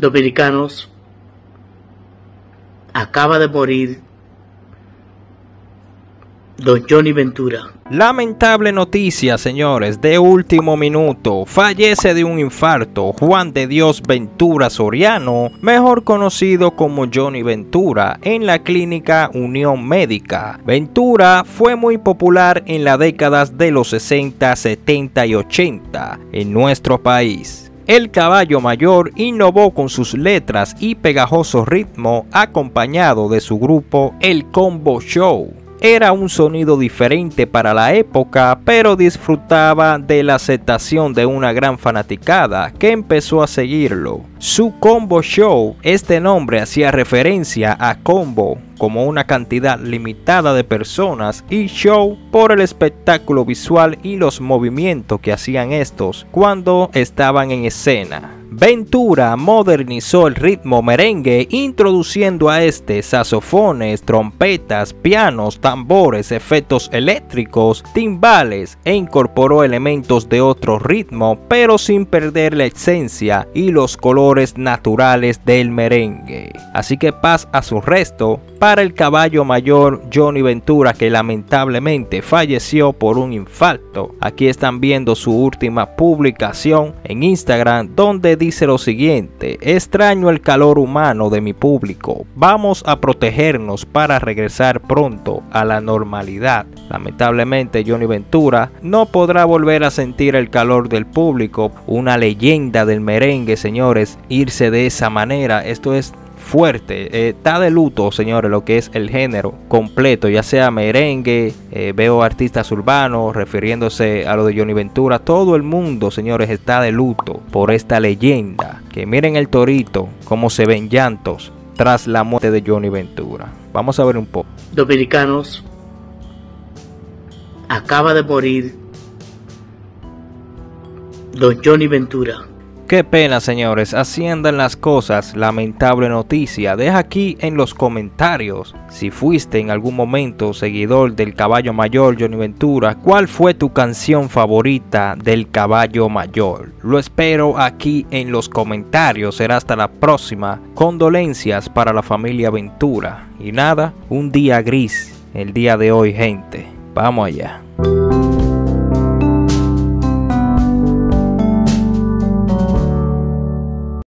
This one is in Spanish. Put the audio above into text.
dominicanos, acaba de morir Don Johnny Ventura. Lamentable noticia, señores, de último minuto. Fallece de un infarto Juan de Dios Ventura Soriano, mejor conocido como Johnny Ventura, en la clínica Unión Médica. Ventura fue muy popular en las décadas de los 60, 70 y 80 en nuestro país. El caballo mayor innovó con sus letras y pegajoso ritmo acompañado de su grupo El Combo Show era un sonido diferente para la época, pero disfrutaba de la aceptación de una gran fanaticada que empezó a seguirlo. Su Combo Show, este nombre hacía referencia a combo como una cantidad limitada de personas y show por el espectáculo visual y los movimientos que hacían estos cuando estaban en escena. Ventura modernizó el ritmo merengue introduciendo a este saxofones, trompetas, pianos, tambores, efectos eléctricos, timbales e incorporó elementos de otro ritmo pero sin perder la esencia y los colores naturales del merengue. Así que paz a su resto para el caballo mayor Johnny Ventura que lamentablemente falleció por un infarto. Aquí están viendo su última publicación en Instagram donde dice lo siguiente, extraño el calor humano de mi público, vamos a protegernos para regresar pronto a la normalidad. Lamentablemente Johnny Ventura no podrá volver a sentir el calor del público, una leyenda del merengue señores, irse de esa manera, esto es fuerte. Eh, está de luto, señores, lo que es el género completo, ya sea merengue, eh, veo artistas urbanos refiriéndose a lo de Johnny Ventura. Todo el mundo, señores, está de luto por esta leyenda. Que miren el torito, cómo se ven llantos tras la muerte de Johnny Ventura. Vamos a ver un poco. Dominicanos, acaba de morir Don Johnny Ventura. Qué pena, señores, así las cosas, lamentable noticia. Deja aquí en los comentarios si fuiste en algún momento seguidor del caballo mayor Johnny Ventura, cuál fue tu canción favorita del caballo mayor. Lo espero aquí en los comentarios, será hasta la próxima. Condolencias para la familia Ventura. Y nada, un día gris el día de hoy, gente. Vamos allá.